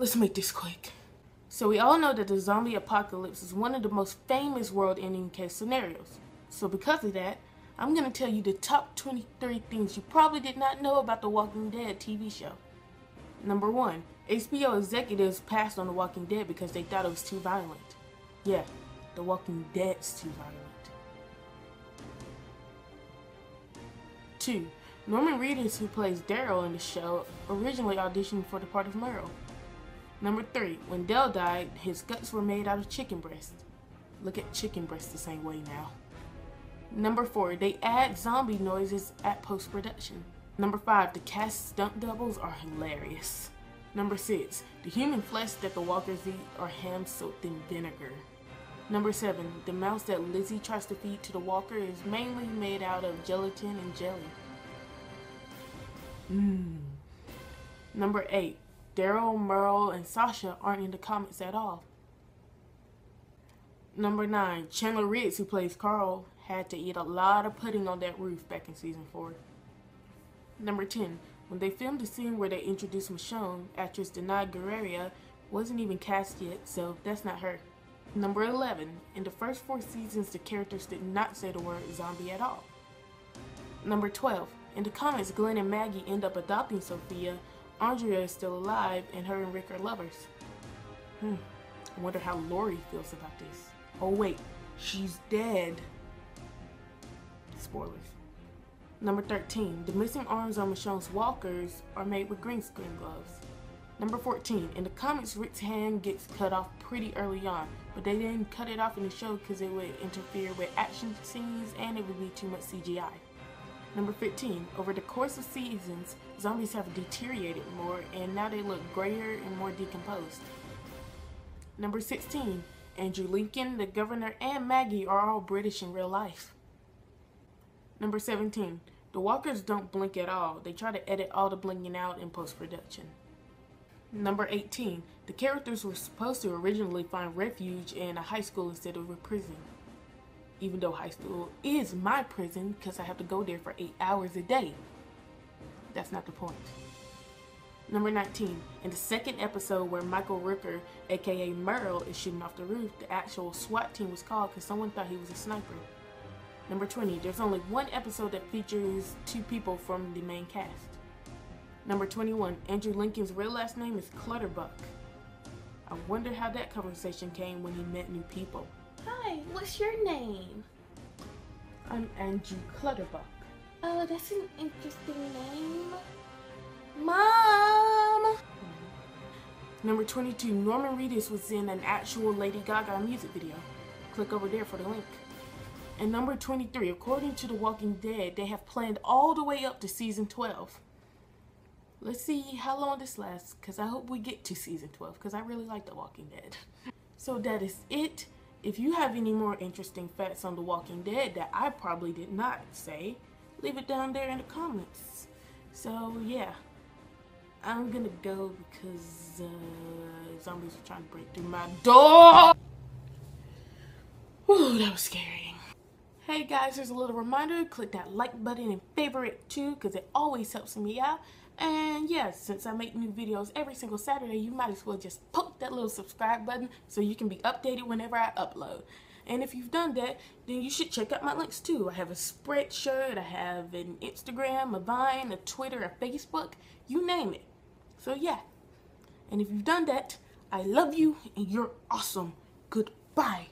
Let's make this quick. So we all know that the zombie apocalypse is one of the most famous world-ending case scenarios. So because of that, I'm going to tell you the top 23 things you probably did not know about the Walking Dead TV show. Number 1. HBO executives passed on The Walking Dead because they thought it was too violent. Yeah, The Walking Dead's too violent. 2. Norman Reedus, who plays Daryl in the show, originally auditioned for the part of Merle. Number 3. When Dale died, his guts were made out of chicken breast. Look at chicken breast the same way now. Number 4. They add zombie noises at post-production. Number 5. The cast stunt doubles are hilarious. Number 6. The human flesh that the walkers eat are ham soaked in vinegar. Number 7. The mouse that Lizzie tries to feed to the walker is mainly made out of gelatin and jelly. Mmm. Number 8. Daryl, Merle, and Sasha aren't in the comics at all. Number 9. Chandler Riggs, who plays Carl, had to eat a lot of pudding on that roof back in season 4. Number 10. When they filmed the scene where they introduced Michonne, actress Danai Gurira wasn't even cast yet, so that's not her. Number 11. In the first four seasons, the characters did not say the word zombie at all. Number 12. In the comics, Glenn and Maggie end up adopting Sophia. Andrea is still alive, and her and Rick are lovers. Hmm. I wonder how Lori feels about this. Oh wait, she's dead. Spoilers. Number 13. The missing arms on Michonne's walkers are made with green screen gloves. Number 14. In the comics, Rick's hand gets cut off pretty early on, but they didn't cut it off in the show because it would interfere with action scenes and it would be too much CGI. Number 15. Over the course of seasons, zombies have deteriorated more and now they look grayer and more decomposed. Number 16. Andrew Lincoln, the governor, and Maggie are all British in real life. Number 17. The walkers don't blink at all. They try to edit all the blinking out in post-production. Number 18. The characters were supposed to originally find refuge in a high school instead of a prison. Even though high school is my prison because I have to go there for 8 hours a day. That's not the point. Number 19. In the second episode where Michael Rooker, aka Merle, is shooting off the roof, the actual SWAT team was called because someone thought he was a sniper. Number 20, there's only one episode that features two people from the main cast. Number 21, Andrew Lincoln's real last name is Clutterbuck. I wonder how that conversation came when he met new people. Hi, what's your name? I'm Andrew Clutterbuck. Oh, that's an interesting name. Mom! Number 22, Norman Reedus was in an actual Lady Gaga music video. Click over there for the link. And number 23, according to The Walking Dead, they have planned all the way up to season 12. Let's see how long this lasts, because I hope we get to season 12, because I really like The Walking Dead. So that is it. If you have any more interesting facts on The Walking Dead that I probably did not say, leave it down there in the comments. So yeah, I'm gonna go because uh, zombies are trying to break through my door. Ooh, that was scary. Hey guys, here's a little reminder, click that like button and favorite too because it always helps me out. And yeah, since I make new videos every single Saturday, you might as well just poke that little subscribe button so you can be updated whenever I upload. And if you've done that, then you should check out my links too. I have a Spreadshirt, I have an Instagram, a Vine, a Twitter, a Facebook, you name it. So yeah, and if you've done that, I love you and you're awesome. Goodbye.